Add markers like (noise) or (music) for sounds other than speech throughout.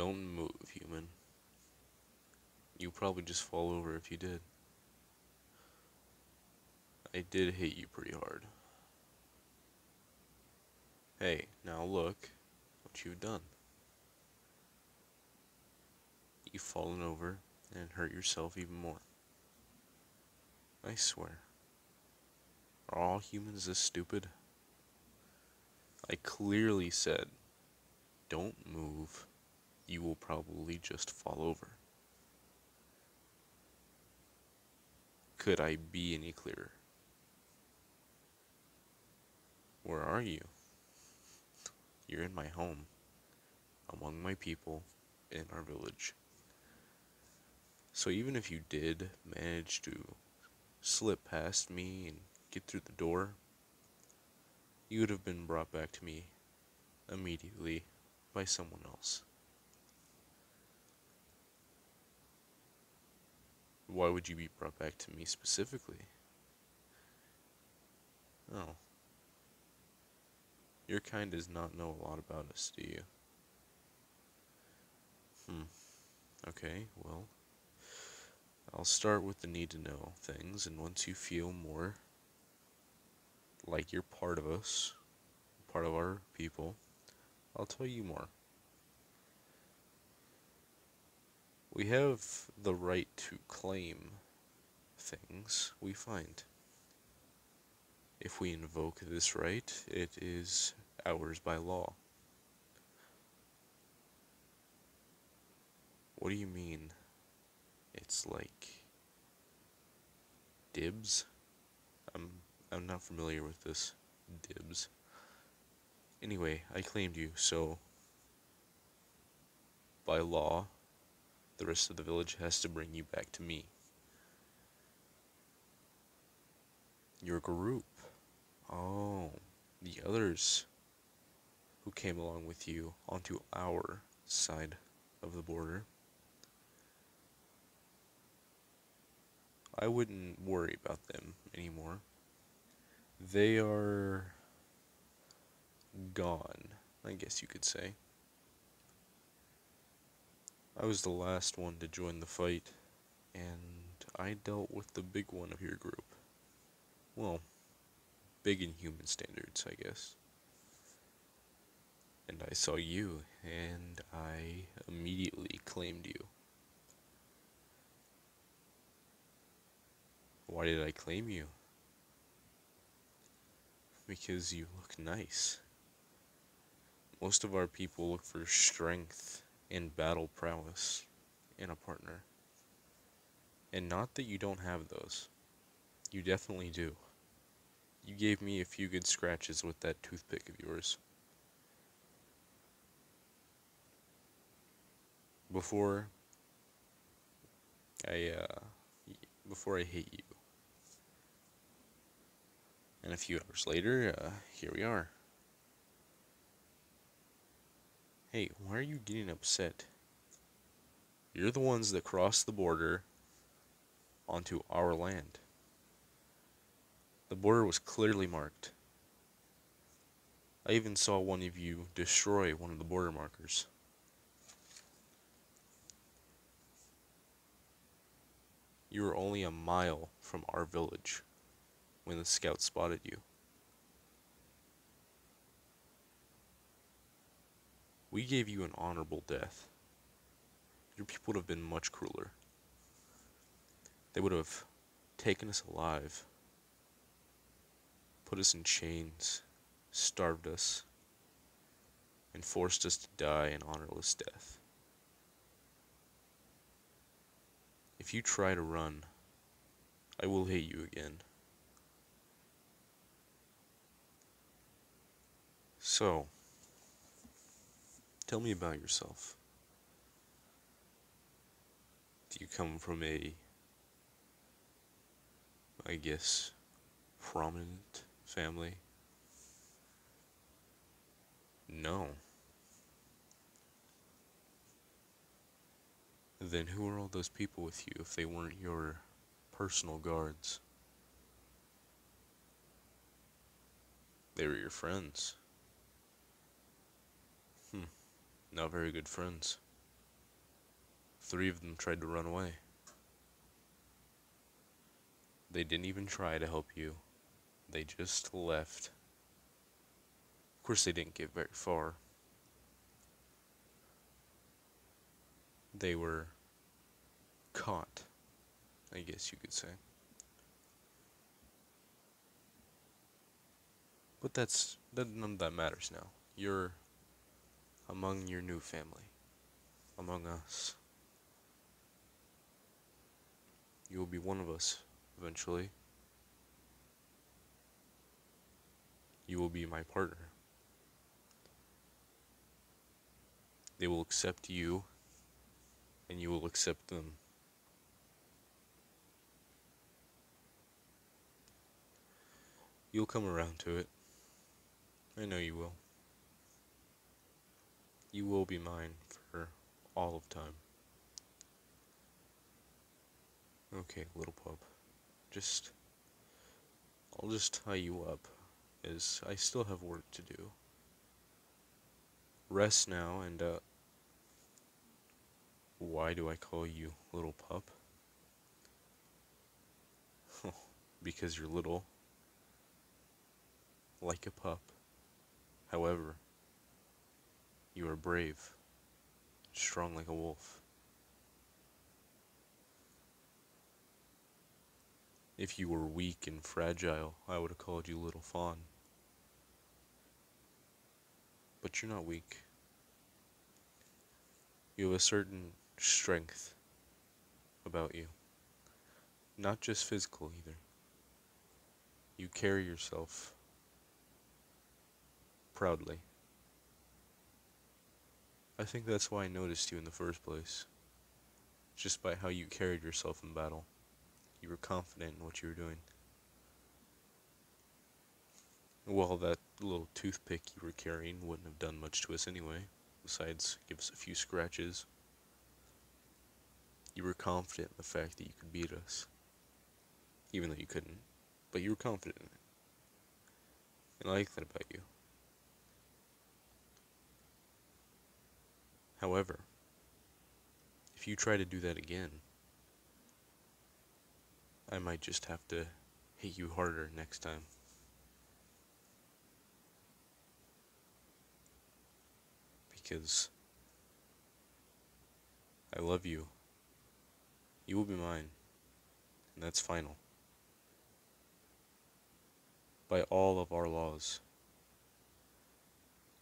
Don't move, human. You probably just fall over if you did. I did hit you pretty hard. Hey, now look what you've done. You've fallen over and hurt yourself even more. I swear. Are all humans this stupid? I clearly said, don't move. You will probably just fall over. Could I be any clearer? Where are you? You're in my home, among my people, in our village. So even if you did manage to slip past me and get through the door, you would have been brought back to me immediately by someone else. Why would you be brought back to me specifically? Oh. Your kind does not know a lot about us, do you? Hmm. Okay, well, I'll start with the need to know things, and once you feel more like you're part of us, part of our people, I'll tell you more. We have the right to claim things we find. If we invoke this right, it is ours by law. What do you mean? It's like dibs? I'm I'm not familiar with this dibs. Anyway, I claimed you, so by law, the rest of the village has to bring you back to me. Your group. Oh, the others who came along with you onto our side of the border. I wouldn't worry about them anymore. They are gone, I guess you could say. I was the last one to join the fight, and I dealt with the big one of your group. Well, big in human standards, I guess. And I saw you, and I immediately claimed you. Why did I claim you? Because you look nice. Most of our people look for strength and battle prowess in a partner. And not that you don't have those. You definitely do. You gave me a few good scratches with that toothpick of yours. Before I uh before I hit you. And a few hours later, uh, here we are. Hey, why are you getting upset? You're the ones that crossed the border onto our land. The border was clearly marked. I even saw one of you destroy one of the border markers. You were only a mile from our village when the scout spotted you. We gave you an honorable death. Your people would have been much crueler. They would have taken us alive, put us in chains, starved us, and forced us to die an honorless death. If you try to run, I will hit you again. So, tell me about yourself. Do you come from a, I guess, prominent family? No. Then who are all those people with you if they weren't your personal guards? They were your friends. Hmm. Not very good friends. three of them tried to run away. They didn't even try to help you. They just left. Of course, they didn't get very far. They were caught, I guess you could say. But that's that, none of that matters now. You're among your new family, among us. You will be one of us eventually. You will be my partner. They will accept you, and you will accept them. You'll come around to it. I know you will. You will be mine for all of time. Okay, little pup. Just. I'll just tie you up, as I still have work to do. Rest now, and, uh. Why do I call you little pup? (laughs) because you're little. Like a pup. However, you are brave, strong like a wolf. If you were weak and fragile, I would have called you Little Fawn. But you're not weak. You have a certain strength about you. Not just physical either. You carry yourself proudly. I think that's why I noticed you in the first place. Just by how you carried yourself in battle. You were confident in what you were doing. Well, that little toothpick you were carrying wouldn't have done much to us anyway, besides give us a few scratches. You were confident in the fact that you could beat us. Even though you couldn't. But you were confident in it. And I like that about you. However, if you try to do that again, I might just have to hit you harder next time. Because I love you. You will be mine. And that's final. By all of our laws,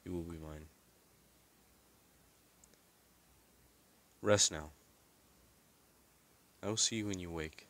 you will be mine. Rest now. I will see you when you wake.